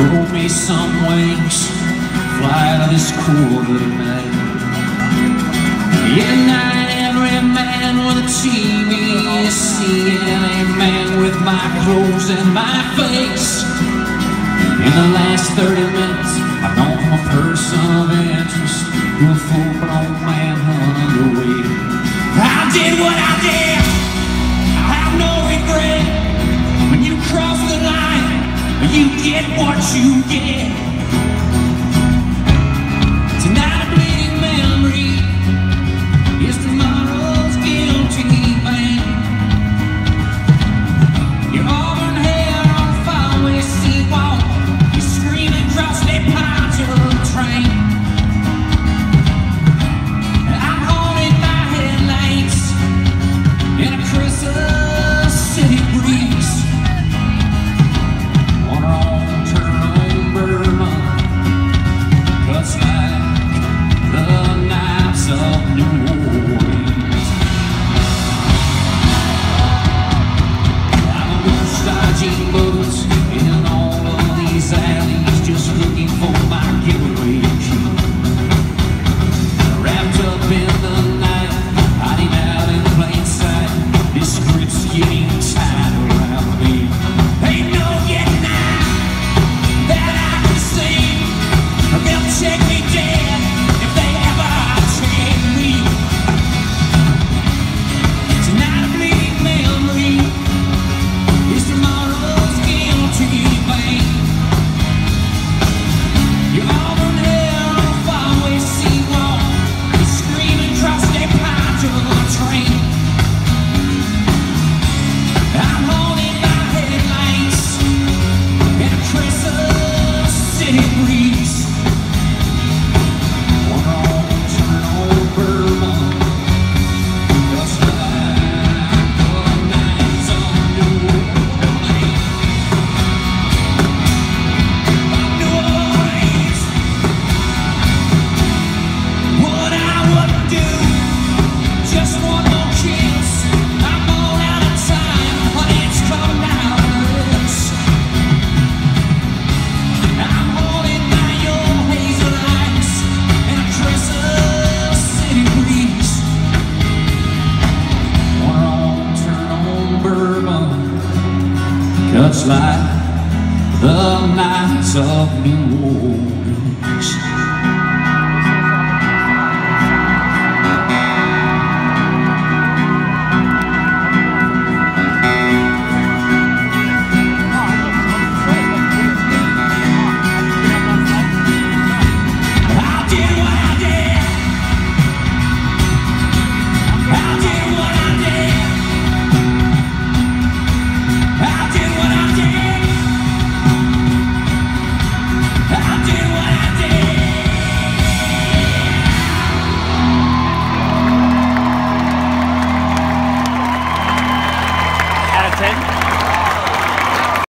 Roll me some wings, fly to this cool good night. In night, every man with a TV is seeing a man with my clothes and my face. In the last 30 minutes, I've known a person of interest. you get what you get just like the knives of New Orleans.